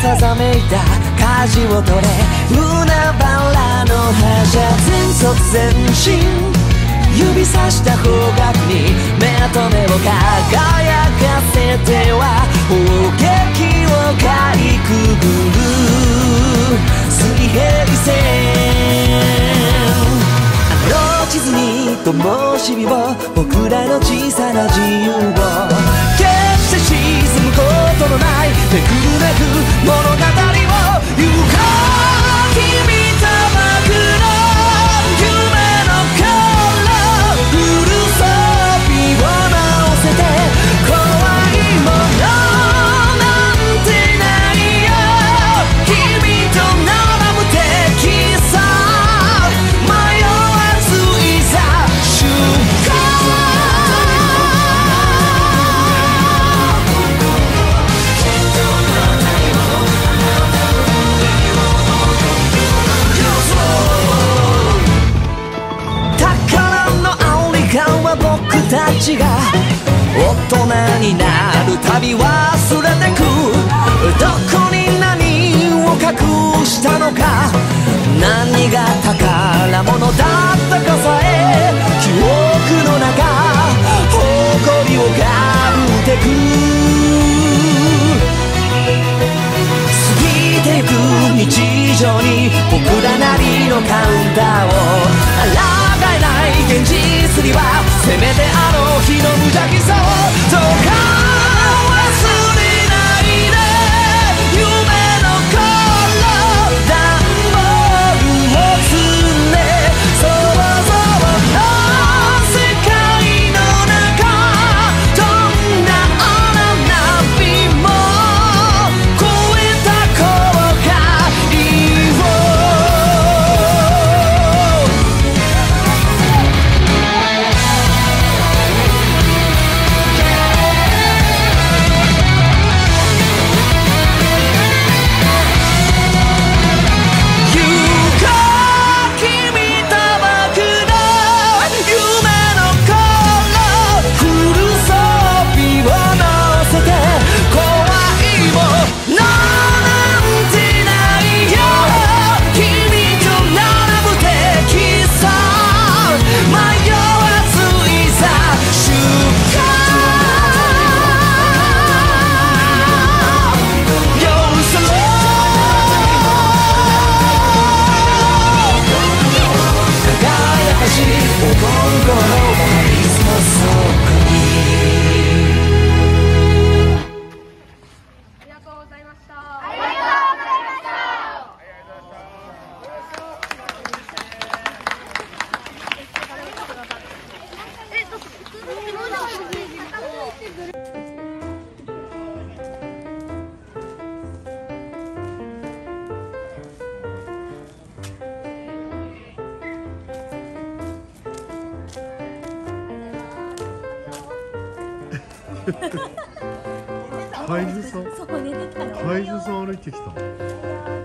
さざめいた舵を取れ海原の覇者全速前進指さした方角に目と目を輝かせては砲撃をかいくぐる。水平線あの地図に灯火を僕らの小さな自由を決して沈むことのない。めくるめく物語ちが大人になるたび忘れてく。どこに何を隠したのか何が宝物だったかさえ記憶の中誇りをかぶってく。過ぎてゆく日常に僕らなりのカウンターを。抗えない現実にはせめてあございました。ありがとうございました。えっと、海津さんそこ出てきたの海津さん歩いてきたの